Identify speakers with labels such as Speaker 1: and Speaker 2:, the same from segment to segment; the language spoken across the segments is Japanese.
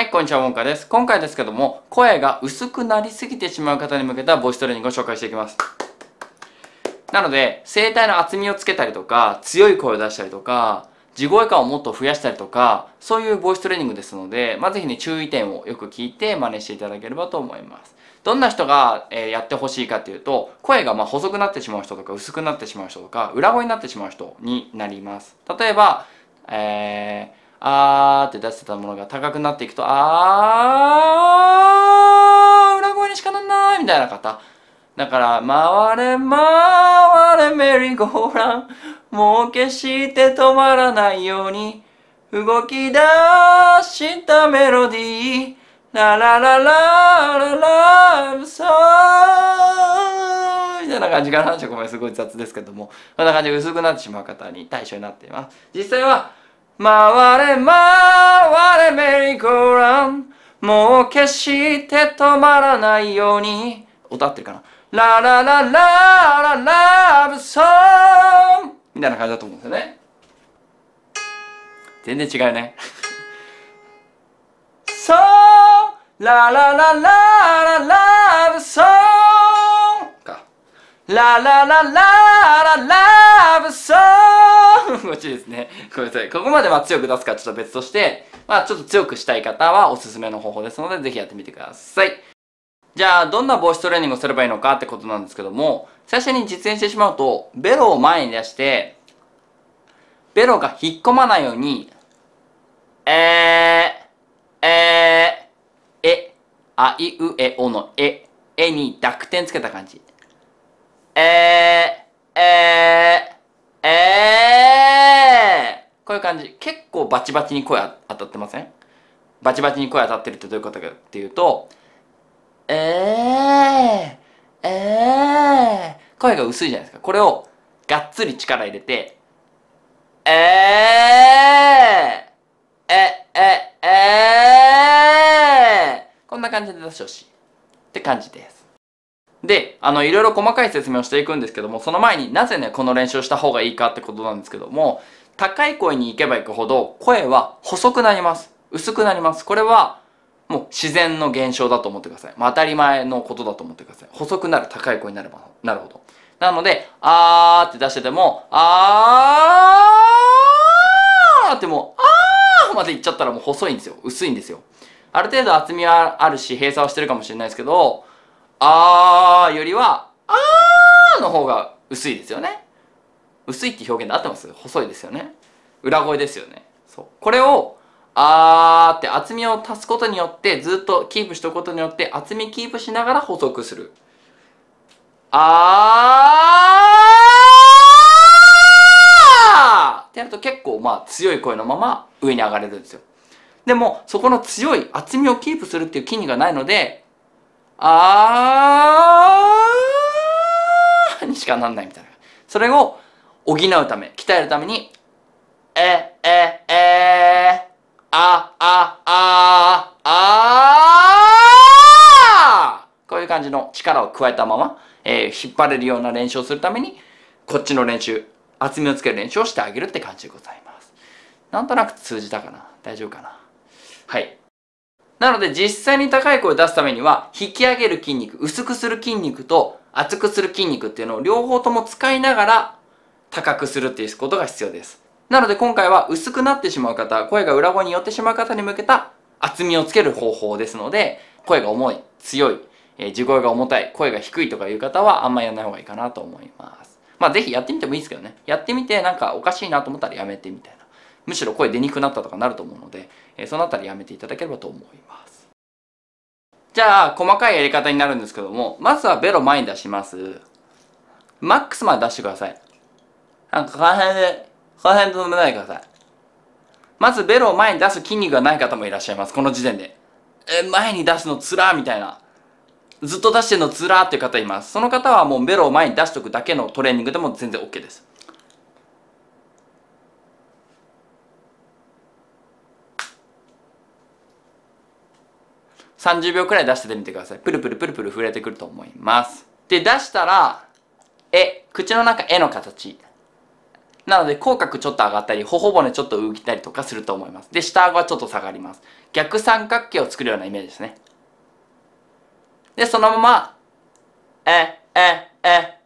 Speaker 1: はい、こんにちは、もんかです。今回ですけども、声が薄くなりすぎてしまう方に向けたボイストレーニングを紹介していきます。なので、声帯の厚みをつけたりとか、強い声を出したりとか、地声感をもっと増やしたりとか、そういうボイストレーニングですので、まあ、ぜひね、注意点をよく聞いて真似していただければと思います。どんな人が、えー、やってほしいかっていうと、声がま細くなってしまう人とか、薄くなってしまう人とか、裏声になってしまう人になります。例えば、えー、あーって出してたものが高くなっていくと、あー、裏声にしかなんないみたいな方。だから、回れ回れメリーゴーラン、もう決して止まらないように、動き出したメロディー、ララララララソーみたいな感じかな。ちょ、ごめん、すごい雑ですけども。こんな感じで薄くなってしまう方に対象になっています。実際は、回れ回れメリーゴーランもう決して止まらないように歌ってるかなララララララブソンみたいな感じだと思うんですよね全然違うねそうララララララブソンかララララララブソンこっちですね。ごめんなさい。ここまでまあ強く出すかちょっと別として、まあちょっと強くしたい方はおすすめの方法ですので、ぜひやってみてください。じゃあ、どんな防止トレーニングをすればいいのかってことなんですけども、最初に実演してしまうと、ベロを前に出して、ベロが引っ込まないように、えー、えー、え、あいうえおのえ、えに濁点つけた感じ。えー、えー、えー、こう感じ。結構バチバチに声当たってません？バチバチに声当たってるってどういうことかっていうと、えー、えー、声が薄いじゃないですか。これをがっつり力入れて、えー、え、え、えー、こんな感じで出してほしい。って感じです。で、あの、いろいろ細かい説明をしていくんですけども、その前になぜね、この練習をした方がいいかってことなんですけども、高い声に行けば行くほど声は細くなります。薄くなります。これはもう自然の現象だと思ってください。まあ、当たり前のことだと思ってください。細くなる、高い声になればなるほど。なので、あーって出してても、あーってもう、あーまでいっちゃったらもう細いんですよ。薄いんですよ。ある程度厚みはあるし、閉鎖はしてるかもしれないですけど、あーよりは、あーの方が薄いですよね。薄いって表現で合ってます？細いですよね。裏声ですよね。そう。これをあーって厚みを足すことによってずっとキープしておくことによって厚みキープしながら細くする。あーってやると結構まあ強い声のまま上に上がれるんですよ。でもそこの強い厚みをキープするっていう筋肉がないのであーにしかなんないみたいな。それを補うため、鍛えるために、え、え、えあ、あ、あ、あこういう感じの力を加えたまま、えー、引っ張れるような練習をするために、こっちの練習、厚みをつける練習をしてあげるって感じでございます。なんとなく通じたかな？大丈夫かな？はい。なので実際に高い声を出すためには、引き上げる筋肉、薄くする筋肉と厚くする筋肉っていうのを両方とも使いながら高くするっていうことが必要です。なので今回は薄くなってしまう方、声が裏声に寄ってしまう方に向けた厚みをつける方法ですので、声が重い、強い、えー、地声が重たい、声が低いとかいう方はあんまやらない方がいいかなと思います。まあぜひやってみてもいいですけどね。やってみてなんかおかしいなと思ったらやめてみたいな。むしろ声出にくくなったとかなると思うので、えー、そのあたりやめていただければと思います。じゃあ、細かいやり方になるんですけども、まずはベロ前に出します。マックスまで出してください。なんかこの辺で、この辺で止めないでください。まずベロを前に出す筋肉がない方もいらっしゃいます。この時点で。え、前に出すのつらーみたいな。ずっと出してるのつらーっていう方います。その方はもうベロを前に出しとくだけのトレーニングでも全然 OK です。30秒くらい出しててみてください。プルプルプルプル触れてくると思います。で、出したら、え、口の中、絵の形。なので、口角ちょっと上がったり、頬骨ちょっと浮いたりとかすると思います。で、下顎はちょっと下がります。逆三角形を作るようなイメージですね。で、そのまま、え、え、え、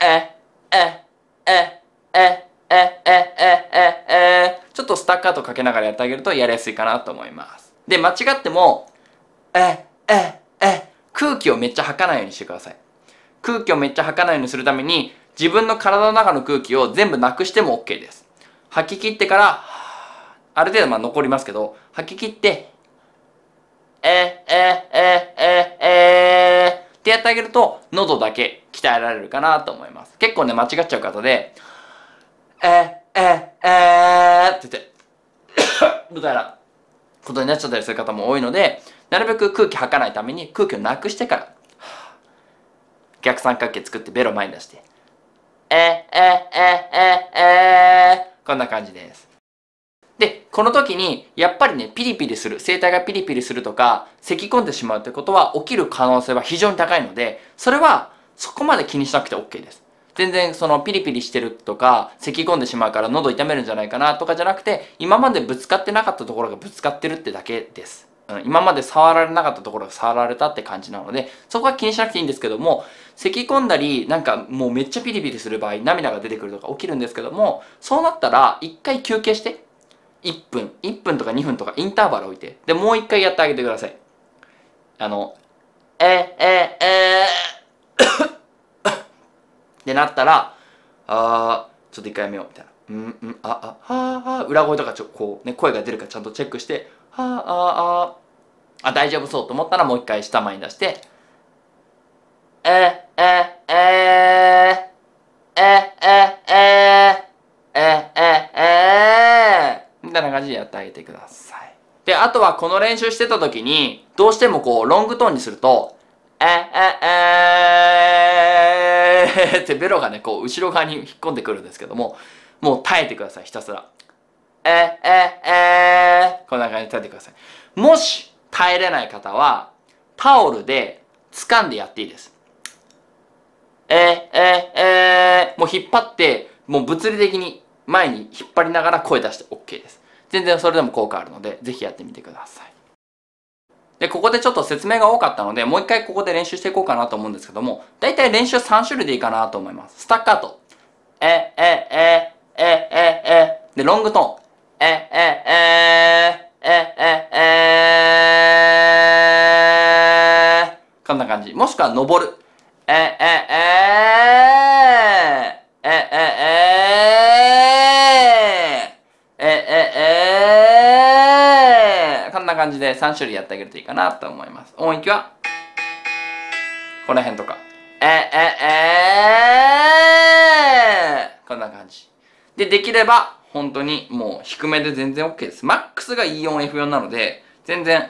Speaker 1: え、え、え、え、え、え、え、え、え、ちょっとスタッカートかけながらやってあげるとやりやすいかなと思います。で、間違っても、え、え、え、空気をめっちゃ吐かないようにしてください。空気をめっちゃ吐かないようにするために、自分の体の中の空気を全部なくしても OK です。吐き切ってから、ある程度まあ残りますけど、吐き切って、え、え、え、え、ええ、ってやってあげると、喉だけ鍛えられるかなと思います。結構ね、間違っちゃう方で、え、え、えって言って、みたいなことになっちゃったりする方も多いので、なるべく空気吐かないために空気をなくしてから、逆三角形作ってベロ前に出して、え、え、え、え、え、こんな感じです。で、この時に、やっぱりね、ピリピリする、声帯がピリピリするとか、咳き込んでしまうってことは起きる可能性は非常に高いので、それはそこまで気にしなくて OK です。全然そのピリピリしてるとか、咳き込んでしまうから喉痛めるんじゃないかなとかじゃなくて、今までぶつかってなかったところがぶつかってるってだけです。今まで触られなかったところが触られたって感じなので、そこは気にしなくていいんですけども、咳き込んだり、なんかもうめっちゃピリピリする場合、涙が出てくるとか起きるんですけども、そうなったら、一回休憩して、1分、1分とか2分とかインターバル置いて、で、もう一回やってあげてください。あの、え、え、えー、ってなったら、あー、ちょっと一回やめよう、みたいな。うん、うん、あ、あ、はあ、はあ、裏声とかちょ、こうね、声が出るかちゃんとチェックして、はあ、あ、あ、あ、大丈夫そうと思ったらもう一回下前に出して、え、え、え、え、え、え、え、え、え、え、みたいな感じでやってあげてください。で、あとはこの練習してた時に、どうしてもこう、ロングトーンにすると、え、え、え、ってベロがね、こう、後ろ側に引っ込んでくるんですけども、もう耐えてください、ひたすら。え、え、え、こんな感じで耐えてください。もし、耐えれない方は、タオルで掴んでやっていいです。え、え、え、もう引っ張って、もう物理的に前に引っ張りながら声出して OK です。全然それでも効果あるので、ぜひやってみてください。で、ここでちょっと説明が多かったので、もう一回ここで練習していこうかなと思うんですけども、だいたい練習3種類でいいかなと思います。スタッカート。え、え、え、え、え、え、で、ロングトーン。え、え、え、え、え、え、こんな感じ。もしくは登る。え、え、え、え、え、え、え、え、え、こんな感じで3種類やってあげるといいかなと思います。音域は、この辺とか。え、え、え、こんな感じ。で、できれば、本当にもう低めで全然 OK です。マックスが E4F4 なので、全然、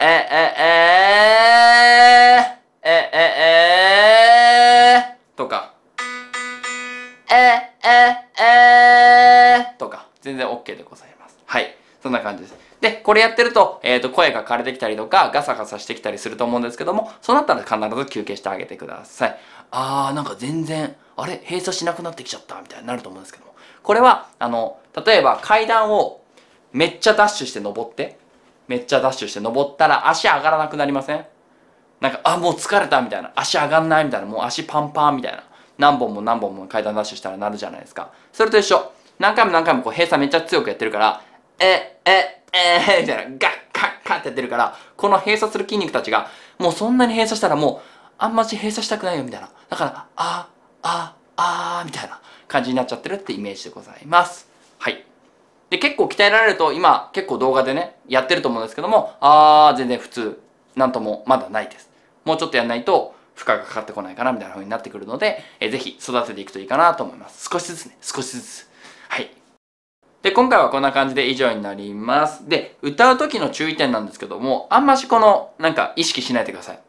Speaker 1: え、え、えー、え、え、えー、とか、え、え、えー、とか、全然 OK でございます。はい。そんな感じです。で、これやってると、えっ、ー、と、声が枯れてきたりとか、ガサガサしてきたりすると思うんですけども、そうなったら必ず休憩してあげてください。あー、なんか全然、あれ？閉鎖しなくなってきちゃったみたいになると思うんですけども。これは、あの、例えば階段をめっちゃダッシュして登って、めっちゃダッシュして登ったら足上がらなくなりません？なんか、あ、もう疲れたみたいな。足上がんないみたいな。もう足パンパンみたいな。何本も何本も階段ダッシュしたらなるじゃないですか。それと一緒。何回も何回もこう閉鎖めっちゃ強くやってるから、え、え、えー、みたいな、ガッカッカッってやってるから、この閉鎖する筋肉たちが、もうそんなに閉鎖したらもう、あんまし閉鎖したくないよみたいな。だから、あ、あ、あみたいな感じになっちゃってるってイメージでございます。で、結構鍛えられると、今結構動画でね、やってると思うんですけども、あー、全然普通、なんともまだないです。もうちょっとやんないと、負荷がかかってこないかなみたいな風になってくるので、えー、ぜひ育てていくといいかなと思います。少しずつね、少しずつ。はい。で、今回はこんな感じで以上になります。で、歌う時の注意点なんですけども、あんましこの、なんか意識しないでください。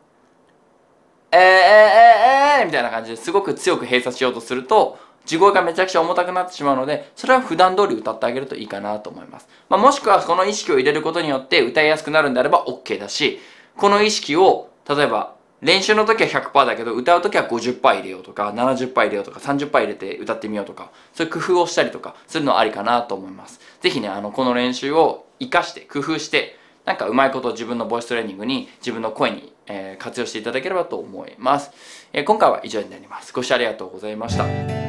Speaker 1: えーえー、えー、えー、みたいな感じですごく強く閉鎖しようとすると、地声がめちゃくちゃ重たくなってしまうので、それは普段通り歌ってあげるといいかなと思います。まあ、もしくはこの意識を入れることによって歌いやすくなるんであれば OK だし、この意識を、例えば、練習の時は100%だけど歌う時は50%入れようとか70%入れようとか30%入れて歌ってみようとかそういう工夫をしたりとかするのはありかなと思います是非ねあのこの練習を活かして工夫してなんかうまいことを自分のボイストレーニングに自分の声に、えー、活用していただければと思います、えー、今回は以上になります。ご視聴ありがとうございました。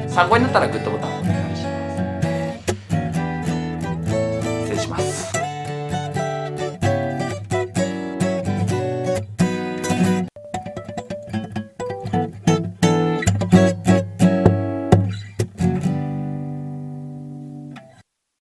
Speaker 1: 参考になったらグッドボタン